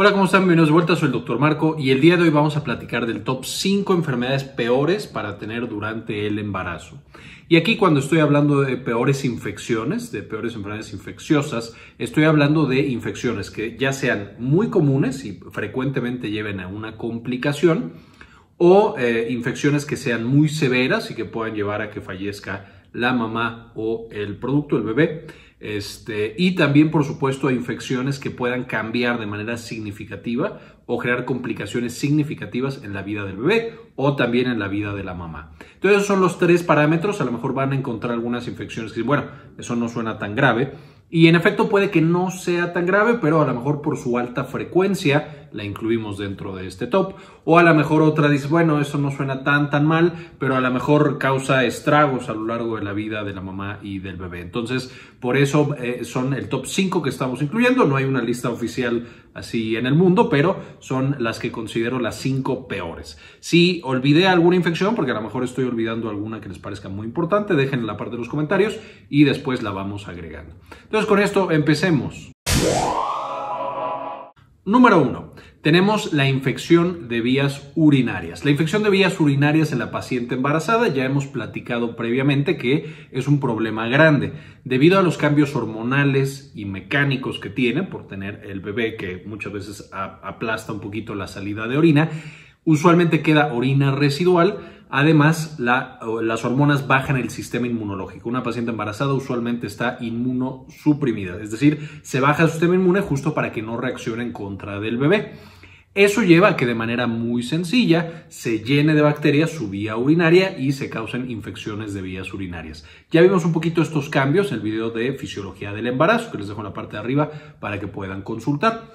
Hola, ¿cómo están? Bienvenidos de vuelta, soy el Dr. Marco y el día de hoy vamos a platicar del top 5 enfermedades peores para tener durante el embarazo. Y aquí cuando estoy hablando de peores infecciones, de peores enfermedades infecciosas, estoy hablando de infecciones que ya sean muy comunes y frecuentemente lleven a una complicación o eh, infecciones que sean muy severas y que puedan llevar a que fallezca la mamá o el producto, el bebé. Este, y también, por supuesto, a infecciones que puedan cambiar de manera significativa o crear complicaciones significativas en la vida del bebé o también en la vida de la mamá. Entonces, son los tres parámetros. A lo mejor van a encontrar algunas infecciones que, bueno, eso no suena tan grave. Y en efecto puede que no sea tan grave, pero a lo mejor por su alta frecuencia la incluimos dentro de este top. O a lo mejor otra dice, bueno, eso no suena tan tan mal, pero a lo mejor causa estragos a lo largo de la vida de la mamá y del bebé. Entonces, por eso eh, son el top 5 que estamos incluyendo. No hay una lista oficial así en el mundo, pero son las que considero las 5 peores. Si olvidé alguna infección, porque a lo mejor estoy olvidando alguna que les parezca muy importante, dejen en la parte de los comentarios y después la vamos agregando. Entonces, con esto empecemos. Número 1. Tenemos la infección de vías urinarias. La infección de vías urinarias en la paciente embarazada ya hemos platicado previamente que es un problema grande debido a los cambios hormonales y mecánicos que tiene por tener el bebé que muchas veces aplasta un poquito la salida de orina. Usualmente queda orina residual Además, las hormonas bajan el sistema inmunológico. Una paciente embarazada usualmente está inmunosuprimida, es decir, se baja el sistema inmune justo para que no reaccione en contra del bebé. Eso lleva a que de manera muy sencilla se llene de bacterias su vía urinaria y se causen infecciones de vías urinarias. Ya vimos un poquito estos cambios en el video de fisiología del embarazo, que les dejo en la parte de arriba para que puedan consultar.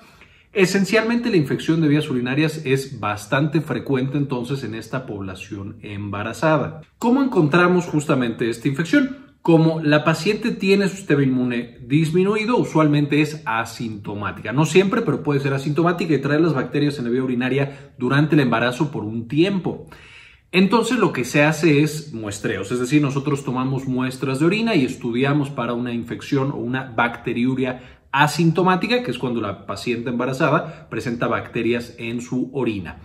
Esencialmente la infección de vías urinarias es bastante frecuente entonces en esta población embarazada. ¿Cómo encontramos justamente esta infección? Como la paciente tiene su sistema inmune disminuido, usualmente es asintomática. No siempre, pero puede ser asintomática y trae las bacterias en la vía urinaria durante el embarazo por un tiempo. Entonces lo que se hace es muestreos, es decir, nosotros tomamos muestras de orina y estudiamos para una infección o una bacteriuria asintomática, que es cuando la paciente embarazada presenta bacterias en su orina.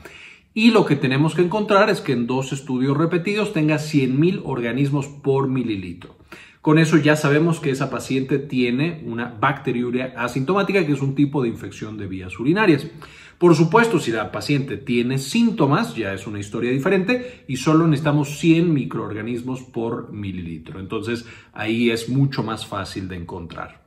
Y lo que tenemos que encontrar es que en dos estudios repetidos tenga 100.000 organismos por mililitro. Con eso ya sabemos que esa paciente tiene una bacteriuria asintomática, que es un tipo de infección de vías urinarias. Por supuesto, si la paciente tiene síntomas, ya es una historia diferente y solo necesitamos 100 microorganismos por mililitro. Entonces, ahí es mucho más fácil de encontrar.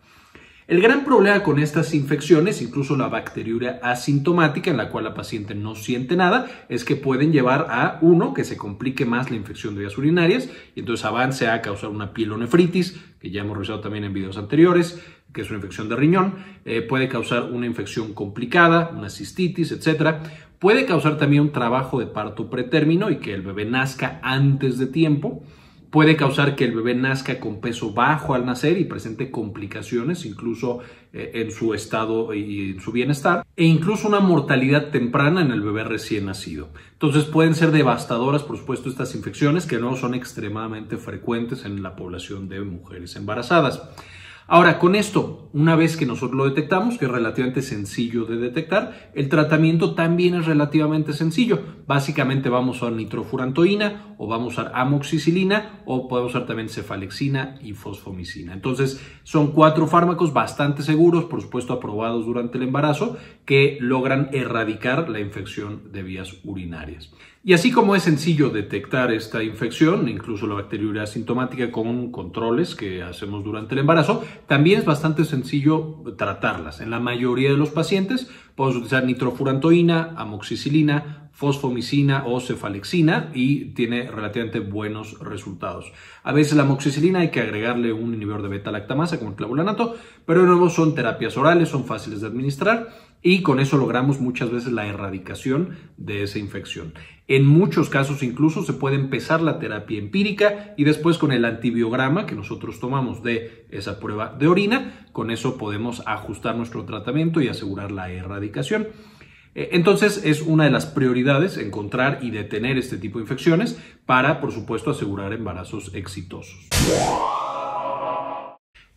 El gran problema con estas infecciones, incluso la bacteriuria asintomática en la cual la paciente no siente nada, es que pueden llevar a uno que se complique más la infección de vías urinarias y entonces avance a causar una pielonefritis, que ya hemos revisado también en videos anteriores, que es una infección de riñón, eh, puede causar una infección complicada, una cistitis, etc. Puede causar también un trabajo de parto pretérmino y que el bebé nazca antes de tiempo puede causar que el bebé nazca con peso bajo al nacer y presente complicaciones, incluso eh, en su estado y en su bienestar, e incluso una mortalidad temprana en el bebé recién nacido. Entonces pueden ser devastadoras, por supuesto, estas infecciones que no son extremadamente frecuentes en la población de mujeres embarazadas. Ahora, con esto, una vez que nosotros lo detectamos, que es relativamente sencillo de detectar, el tratamiento también es relativamente sencillo. Básicamente vamos a usar nitrofurantoína o vamos a usar amoxicilina o podemos usar también cefalexina y fosfomicina. Entonces, son cuatro fármacos bastante seguros, por supuesto aprobados durante el embarazo, que logran erradicar la infección de vías urinarias. Y así como es sencillo detectar esta infección, incluso la bacteriuria asintomática con controles que hacemos durante el embarazo, también es bastante sencillo tratarlas. En la mayoría de los pacientes podemos utilizar nitrofurantoína, amoxicilina, fosfomicina o cefalexina y tiene relativamente buenos resultados. A veces la amoxicilina hay que agregarle un inhibidor de beta-lactamasa como el clavulanato, pero de nuevo son terapias orales, son fáciles de administrar y con eso logramos muchas veces la erradicación de esa infección. En muchos casos incluso se puede empezar la terapia empírica y después con el antibiograma que nosotros tomamos de esa prueba de orina, con eso podemos ajustar nuestro tratamiento y asegurar la erradicación. Eh, entonces es una de las prioridades encontrar y detener este tipo de infecciones para, por supuesto, asegurar embarazos exitosos.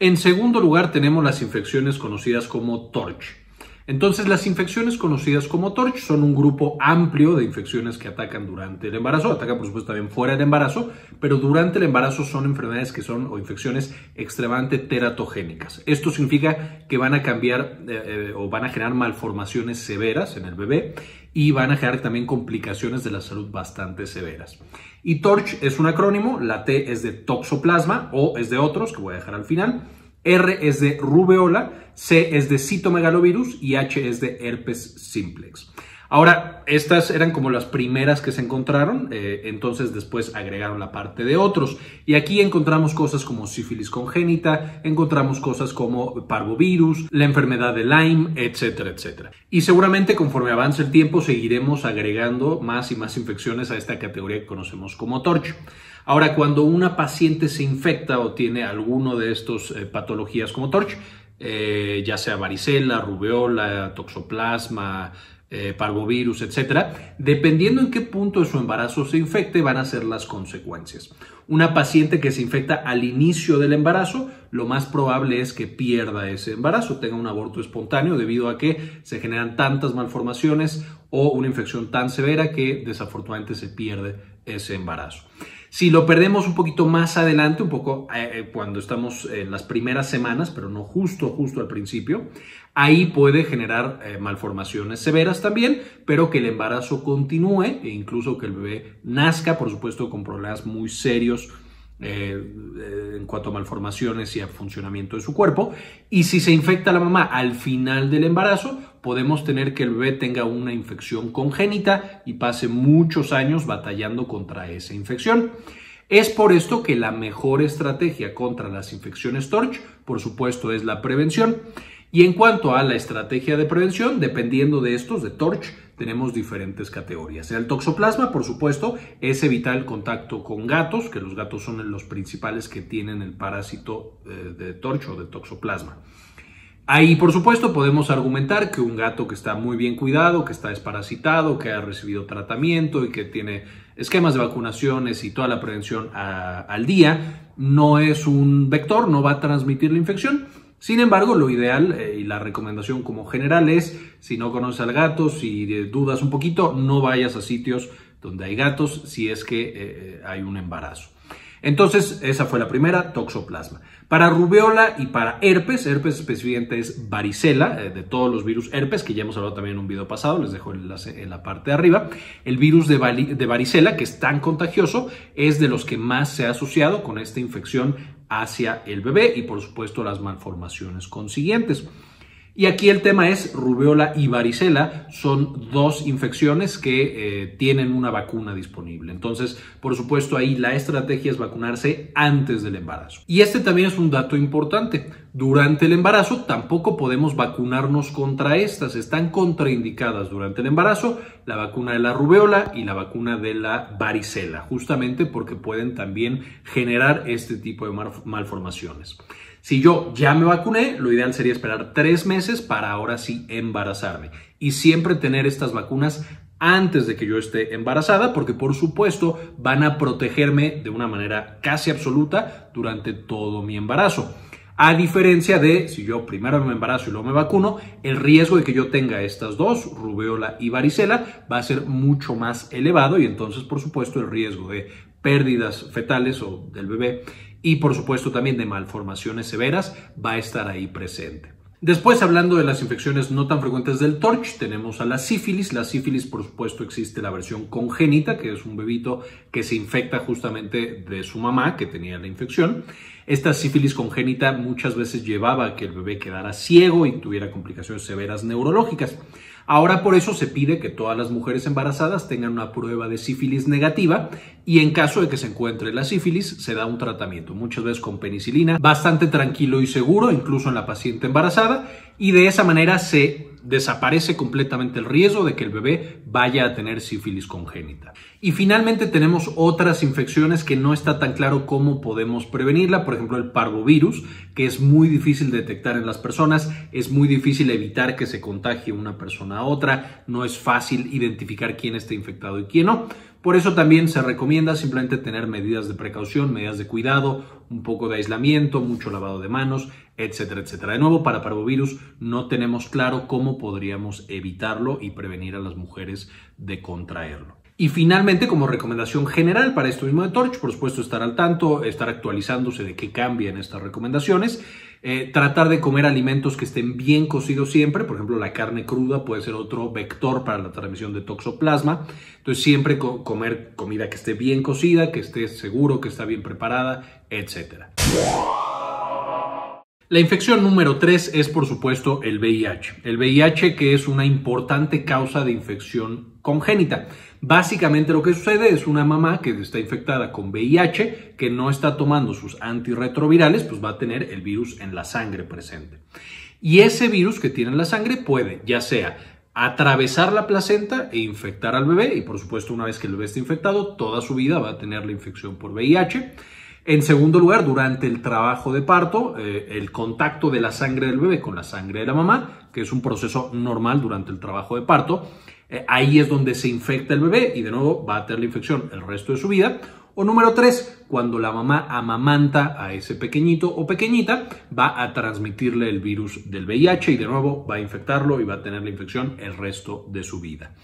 En segundo lugar tenemos las infecciones conocidas como TORCH. Entonces, las infecciones conocidas como TORCH son un grupo amplio de infecciones que atacan durante el embarazo, atacan por supuesto también fuera del embarazo, pero durante el embarazo son enfermedades que son o infecciones extremadamente teratogénicas. Esto significa que van a cambiar eh, eh, o van a generar malformaciones severas en el bebé y van a generar también complicaciones de la salud bastante severas. Y TORCH es un acrónimo, la T es de toxoplasma o es de otros, que voy a dejar al final. R es de rubeola, C es de citomegalovirus y H es de herpes simplex. Ahora, estas eran como las primeras que se encontraron, eh, entonces después agregaron la parte de otros. Y aquí encontramos cosas como sífilis congénita, encontramos cosas como parvovirus, la enfermedad de Lyme, etcétera, etcétera. Y seguramente conforme avance el tiempo seguiremos agregando más y más infecciones a esta categoría que conocemos como torch. Ahora, cuando una paciente se infecta o tiene alguno de estos eh, patologías como TORCH, eh, ya sea varicela, rubeola, toxoplasma, eh, parvovirus, etcétera, dependiendo en qué punto de su embarazo se infecte, van a ser las consecuencias. Una paciente que se infecta al inicio del embarazo, lo más probable es que pierda ese embarazo, tenga un aborto espontáneo debido a que se generan tantas malformaciones o una infección tan severa que desafortunadamente se pierde ese embarazo. Si lo perdemos un poquito más adelante, un poco eh, eh, cuando estamos en las primeras semanas, pero no justo, justo al principio, ahí puede generar eh, malformaciones severas también, pero que el embarazo continúe e incluso que el bebé nazca, por supuesto, con problemas muy serios en cuanto a malformaciones y a funcionamiento de su cuerpo. Y si se infecta la mamá al final del embarazo, podemos tener que el bebé tenga una infección congénita y pase muchos años batallando contra esa infección. Es por esto que la mejor estrategia contra las infecciones TORCH, por supuesto, es la prevención. Y en cuanto a la estrategia de prevención, dependiendo de estos, de TORCH, tenemos diferentes categorías. El toxoplasma, por supuesto, es evitar el contacto con gatos, que los gatos son los principales que tienen el parásito eh, de TORCH o de toxoplasma. Ahí, por supuesto, podemos argumentar que un gato que está muy bien cuidado, que está desparasitado, que ha recibido tratamiento y que tiene esquemas de vacunaciones y toda la prevención al día, no es un vector, no va a transmitir la infección. Sin embargo, lo ideal eh, y la recomendación como general es, si no conoces al gato, si dudas un poquito, no vayas a sitios donde hay gatos si es que eh, hay un embarazo. Entonces, esa fue la primera, toxoplasma. Para rubeola y para herpes, herpes específicamente es varicela, eh, de todos los virus herpes, que ya hemos hablado también en un video pasado, les dejo el enlace en la parte de arriba. El virus de, de varicela, que es tan contagioso, es de los que más se ha asociado con esta infección hacia el bebé y por supuesto las malformaciones consiguientes. Y aquí el tema es rubeola y varicela, son dos infecciones que eh, tienen una vacuna disponible. Entonces, por supuesto, ahí la estrategia es vacunarse antes del embarazo. Y este también es un dato importante. Durante el embarazo tampoco podemos vacunarnos contra estas, están contraindicadas durante el embarazo la vacuna de la rubeola y la vacuna de la varicela, justamente porque pueden también generar este tipo de malformaciones. Si yo ya me vacuné, lo ideal sería esperar tres meses para ahora sí embarazarme y siempre tener estas vacunas antes de que yo esté embarazada, porque por supuesto van a protegerme de una manera casi absoluta durante todo mi embarazo. A diferencia de si yo primero me embarazo y luego me vacuno, el riesgo de que yo tenga estas dos, rubeola y varicela, va a ser mucho más elevado y entonces por supuesto el riesgo de pérdidas fetales o del bebé y por supuesto también de malformaciones severas va a estar ahí presente. Después, hablando de las infecciones no tan frecuentes del TORCH, tenemos a la sífilis. La sífilis, por supuesto, existe la versión congénita, que es un bebito que se infecta justamente de su mamá, que tenía la infección. Esta sífilis congénita muchas veces llevaba a que el bebé quedara ciego y tuviera complicaciones severas neurológicas. Ahora por eso se pide que todas las mujeres embarazadas tengan una prueba de sífilis negativa y en caso de que se encuentre la sífilis se da un tratamiento, muchas veces con penicilina, bastante tranquilo y seguro, incluso en la paciente embarazada, y de esa manera se desaparece completamente el riesgo de que el bebé vaya a tener sífilis congénita. Y finalmente tenemos otras infecciones que no está tan claro cómo podemos prevenirla, por ejemplo el parvovirus, que es muy difícil detectar en las personas, es muy difícil evitar que se contagie una persona a otra, no es fácil identificar quién está infectado y quién no. Por eso también se recomienda simplemente tener medidas de precaución, medidas de cuidado, un poco de aislamiento, mucho lavado de manos, etcétera, etcétera. De nuevo, para parvovirus no tenemos claro cómo podríamos evitarlo y prevenir a las mujeres de contraerlo. Y finalmente, como recomendación general para esto mismo de Torch, por supuesto, estar al tanto, estar actualizándose de qué cambian estas recomendaciones. Eh, tratar de comer alimentos que estén bien cocidos siempre, por ejemplo la carne cruda puede ser otro vector para la transmisión de toxoplasma, entonces siempre comer comida que esté bien cocida, que esté seguro, que está bien preparada, etc. La infección número 3 es por supuesto el VIH. El VIH que es una importante causa de infección congénita. Básicamente lo que sucede es una mamá que está infectada con VIH, que no está tomando sus antirretrovirales, pues va a tener el virus en la sangre presente. Y ese virus que tiene en la sangre puede, ya sea atravesar la placenta e infectar al bebé, y por supuesto una vez que el bebé está infectado, toda su vida va a tener la infección por VIH. En segundo lugar, durante el trabajo de parto, eh, el contacto de la sangre del bebé con la sangre de la mamá, que es un proceso normal durante el trabajo de parto, eh, ahí es donde se infecta el bebé y de nuevo va a tener la infección el resto de su vida. O número tres, cuando la mamá amamanta a ese pequeñito o pequeñita, va a transmitirle el virus del VIH y de nuevo va a infectarlo y va a tener la infección el resto de su vida.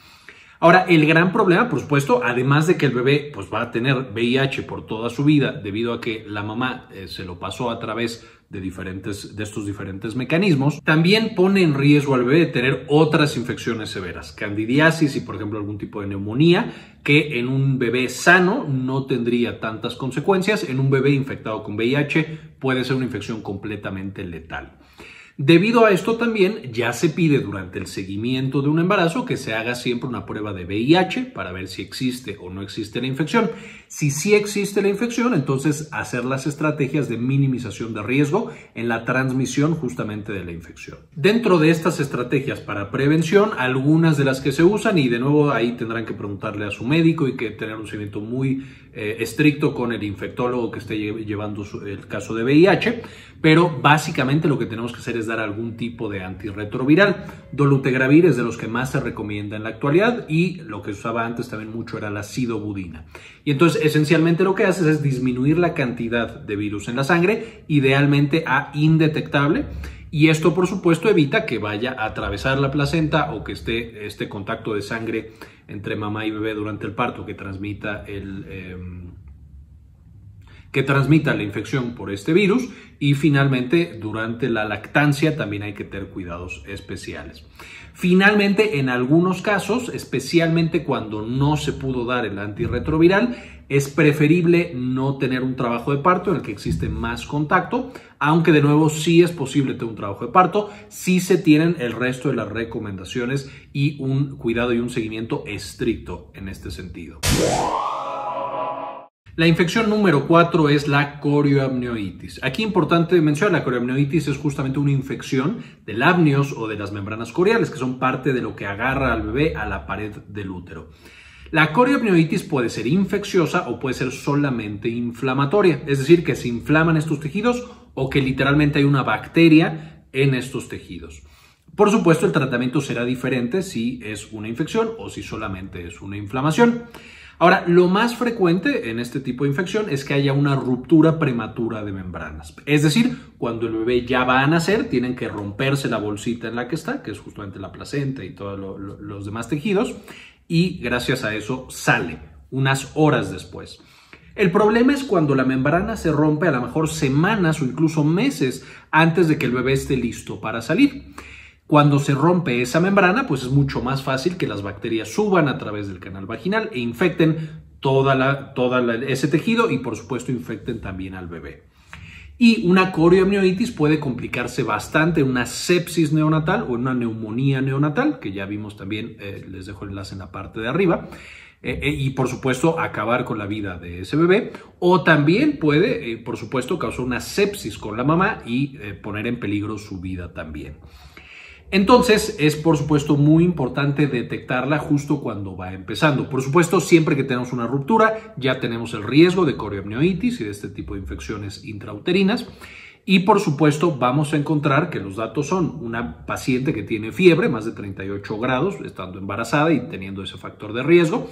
Ahora, el gran problema, por supuesto, además de que el bebé pues, va a tener VIH por toda su vida debido a que la mamá eh, se lo pasó a través de, diferentes, de estos diferentes mecanismos, también pone en riesgo al bebé de tener otras infecciones severas, candidiasis y, por ejemplo, algún tipo de neumonía, que en un bebé sano no tendría tantas consecuencias, en un bebé infectado con VIH puede ser una infección completamente letal. Debido a esto también ya se pide durante el seguimiento de un embarazo que se haga siempre una prueba de VIH para ver si existe o no existe la infección. Si sí existe la infección, entonces hacer las estrategias de minimización de riesgo en la transmisión justamente de la infección. Dentro de estas estrategias para prevención, algunas de las que se usan, y de nuevo ahí tendrán que preguntarle a su médico y que tener un seguimiento muy eh, estricto con el infectólogo que esté llevando el caso de VIH, pero básicamente lo que tenemos que hacer es dar algún tipo de antirretroviral. Dolutegravir es de los que más se recomienda en la actualidad y lo que usaba antes también mucho era la sidobudina. Y entonces esencialmente lo que haces es disminuir la cantidad de virus en la sangre, idealmente a indetectable. Y esto, por supuesto, evita que vaya a atravesar la placenta o que esté este contacto de sangre entre mamá y bebé durante el parto que transmita el... Em, que transmita la infección por este virus y finalmente durante la lactancia también hay que tener cuidados especiales. Finalmente, en algunos casos, especialmente cuando no se pudo dar el antirretroviral, es preferible no tener un trabajo de parto en el que existe más contacto, aunque de nuevo sí es posible tener un trabajo de parto, si se tienen el resto de las recomendaciones y un cuidado y un seguimiento estricto en este sentido. La infección número 4 es la corioamnioitis. Aquí importante mencionar, la corioamnioitis es justamente una infección del amnios o de las membranas coriales, que son parte de lo que agarra al bebé a la pared del útero. La corioamnioitis puede ser infecciosa o puede ser solamente inflamatoria, es decir, que se inflaman estos tejidos o que literalmente hay una bacteria en estos tejidos. Por supuesto, el tratamiento será diferente si es una infección o si solamente es una inflamación. Ahora, lo más frecuente en este tipo de infección es que haya una ruptura prematura de membranas. Es decir, cuando el bebé ya va a nacer, tienen que romperse la bolsita en la que está, que es justamente la placenta y todos los demás tejidos, y gracias a eso sale unas horas después. El problema es cuando la membrana se rompe a lo mejor semanas o incluso meses antes de que el bebé esté listo para salir. Cuando se rompe esa membrana, pues es mucho más fácil que las bacterias suban a través del canal vaginal e infecten toda la, toda ese tejido y por supuesto infecten también al bebé. Y una corioamnioitis puede complicarse bastante en una sepsis neonatal o en una neumonía neonatal, que ya vimos también, eh, les dejo el enlace en la parte de arriba. Eh, eh, y por supuesto acabar con la vida de ese bebé o también puede por supuesto causar una sepsis con la mamá y poner en peligro su vida también. Entonces es por supuesto muy importante detectarla justo cuando va empezando. Por supuesto, siempre que tenemos una ruptura ya tenemos el riesgo de corioamnioitis y de este tipo de infecciones intrauterinas. Y por supuesto vamos a encontrar que los datos son una paciente que tiene fiebre, más de 38 grados, estando embarazada y teniendo ese factor de riesgo.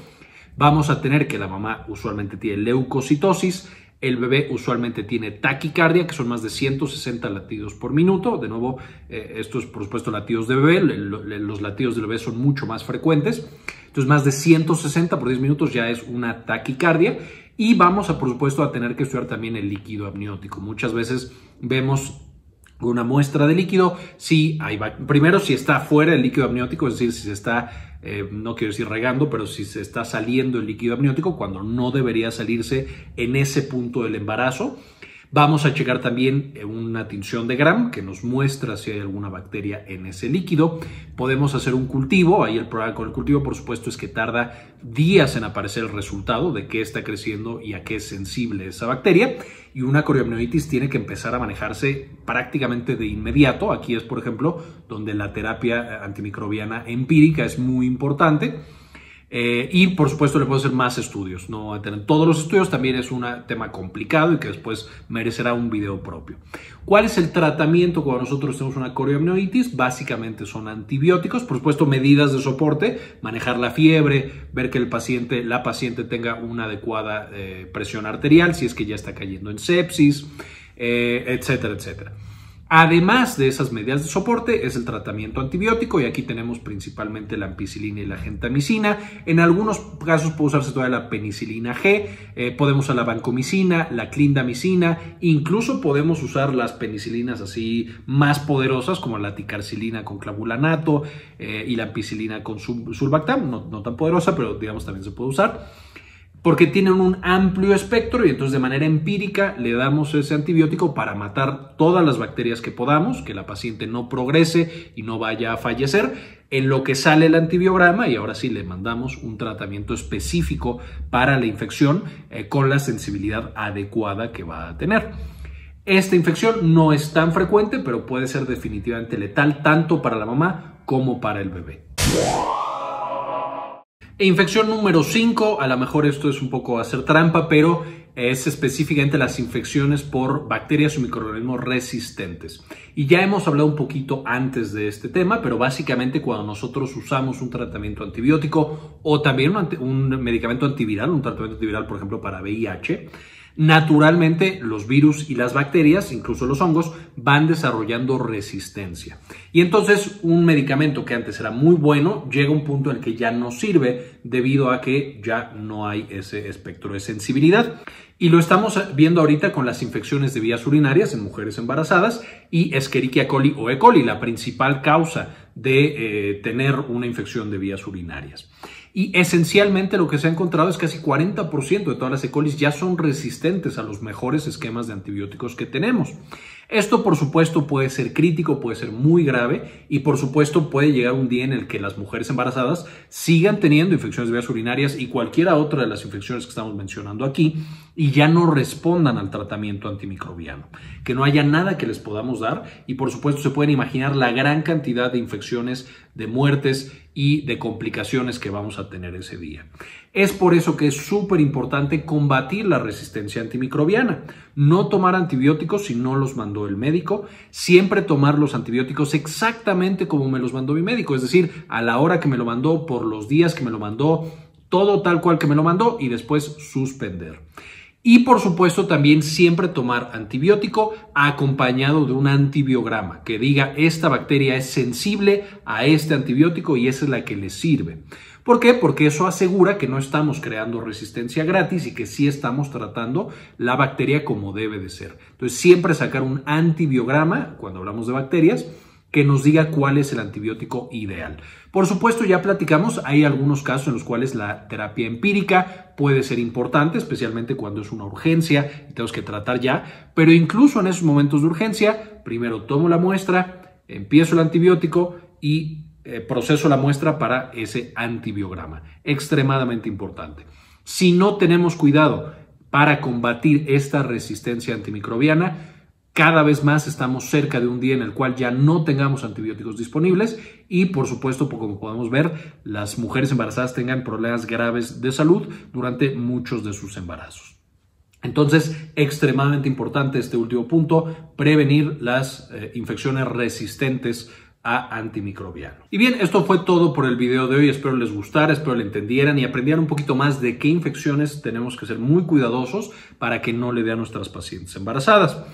Vamos a tener que la mamá usualmente tiene leucocitosis, el bebé usualmente tiene taquicardia, que son más de 160 latidos por minuto. De nuevo, eh, esto es por supuesto latidos de bebé. Los latidos del bebé son mucho más frecuentes. Entonces, más de 160 por 10 minutos ya es una taquicardia. Y vamos a, por supuesto, a tener que estudiar también el líquido amniótico. Muchas veces vemos una muestra de líquido, si hay, primero si está fuera el líquido amniótico, es decir, si se está eh, no quiero decir regando, pero si se está saliendo el líquido amniótico cuando no debería salirse en ese punto del embarazo. Vamos a checar también eh, una tinción de Gram que nos muestra si hay alguna bacteria en ese líquido. Podemos hacer un cultivo. Ahí el problema con el cultivo, por supuesto, es que tarda días en aparecer el resultado de qué está creciendo y a qué es sensible esa bacteria. Y una coriamnionitis tiene que empezar a manejarse prácticamente de inmediato. Aquí es, por ejemplo, donde la terapia antimicrobiana empírica es muy importante eh, y por supuesto le puedo hacer más estudios, no tener todos los estudios también es un tema complicado y que después merecerá un video propio. ¿Cuál es el tratamiento cuando nosotros tenemos una corioamnionitis? Básicamente son antibióticos, por supuesto medidas de soporte, manejar la fiebre, ver que el paciente, la paciente tenga una adecuada eh, presión arterial, si es que ya está cayendo en sepsis, eh, etcétera, etcétera. Además de esas medidas de soporte es el tratamiento antibiótico y aquí tenemos principalmente la ampicilina y la gentamicina. En algunos casos puede usarse toda la penicilina G, eh, podemos usar la vancomicina, la clindamicina, incluso podemos usar las penicilinas así más poderosas como la ticarcilina con clavulanato eh, y la ampicilina con sulbactam, no, no tan poderosa, pero digamos también se puede usar porque tienen un amplio espectro y entonces de manera empírica le damos ese antibiótico para matar todas las bacterias que podamos, que la paciente no progrese y no vaya a fallecer, en lo que sale el antibiograma y ahora sí le mandamos un tratamiento específico para la infección eh, con la sensibilidad adecuada que va a tener. Esta infección no es tan frecuente, pero puede ser definitivamente letal tanto para la mamá como para el bebé. Infección número 5, a lo mejor esto es un poco hacer trampa, pero es específicamente las infecciones por bacterias o microorganismos resistentes. Y ya hemos hablado un poquito antes de este tema, pero básicamente cuando nosotros usamos un tratamiento antibiótico o también un, un medicamento antiviral, un tratamiento antiviral, por ejemplo, para VIH, Naturalmente, los virus y las bacterias, incluso los hongos, van desarrollando resistencia. Y entonces un medicamento que antes era muy bueno llega a un punto en el que ya no sirve debido a que ya no hay ese espectro de sensibilidad. Y lo estamos viendo ahorita con las infecciones de vías urinarias en mujeres embarazadas y Escherichia coli o E. coli, la principal causa de eh, tener una infección de vías urinarias. Y esencialmente lo que se ha encontrado es que casi 40% de todas las E. coli ya son resistentes a los mejores esquemas de antibióticos que tenemos. Esto, por supuesto, puede ser crítico, puede ser muy grave y, por supuesto, puede llegar un día en el que las mujeres embarazadas sigan teniendo infecciones de vías urinarias y cualquiera otra de las infecciones que estamos mencionando aquí y ya no respondan al tratamiento antimicrobiano. Que no haya nada que les podamos dar y, por supuesto, se pueden imaginar la gran cantidad de infecciones, de muertes y de complicaciones que vamos a tener ese día. Es por eso que es súper importante combatir la resistencia antimicrobiana. No tomar antibióticos si no los mandó el médico. Siempre tomar los antibióticos exactamente como me los mandó mi médico. Es decir, a la hora que me lo mandó, por los días que me lo mandó, todo tal cual que me lo mandó y después suspender. Y por supuesto también siempre tomar antibiótico acompañado de un antibiograma que diga esta bacteria es sensible a este antibiótico y esa es la que le sirve. ¿Por qué? Porque eso asegura que no estamos creando resistencia gratis y que sí estamos tratando la bacteria como debe de ser. Entonces siempre sacar un antibiograma cuando hablamos de bacterias que nos diga cuál es el antibiótico ideal. Por supuesto, ya platicamos, hay algunos casos en los cuales la terapia empírica puede ser importante, especialmente cuando es una urgencia y tenemos que tratar ya, pero incluso en esos momentos de urgencia, primero tomo la muestra, empiezo el antibiótico y eh, proceso la muestra para ese antibiograma. Extremadamente importante. Si no tenemos cuidado para combatir esta resistencia antimicrobiana, cada vez más estamos cerca de un día en el cual ya no tengamos antibióticos disponibles y por supuesto, como podemos ver, las mujeres embarazadas tengan problemas graves de salud durante muchos de sus embarazos. Entonces, extremadamente importante este último punto, prevenir las eh, infecciones resistentes a antimicrobiano. Y bien, esto fue todo por el video de hoy. Espero les gustara, espero le entendieran y aprendieran un poquito más de qué infecciones tenemos que ser muy cuidadosos para que no le dé a nuestras pacientes embarazadas.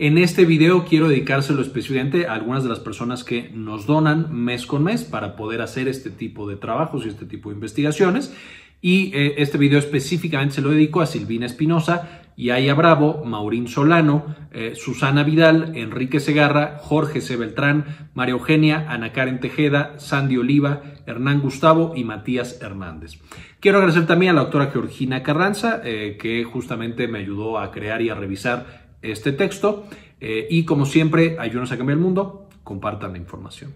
En este video quiero dedicárselo especialmente a algunas de las personas que nos donan mes con mes para poder hacer este tipo de trabajos y este tipo de investigaciones. Y eh, este video específicamente se lo dedico a Silvina Espinosa, Yaya Bravo, Maurín Solano, eh, Susana Vidal, Enrique Segarra, Jorge C. Beltrán, María Eugenia, Ana Karen Tejeda, Sandy Oliva, Hernán Gustavo y Matías Hernández. Quiero agradecer también a la doctora Georgina Carranza, eh, que justamente me ayudó a crear y a revisar este texto. y como siempre, ayúdenos a cambiar el mundo, compartan la información.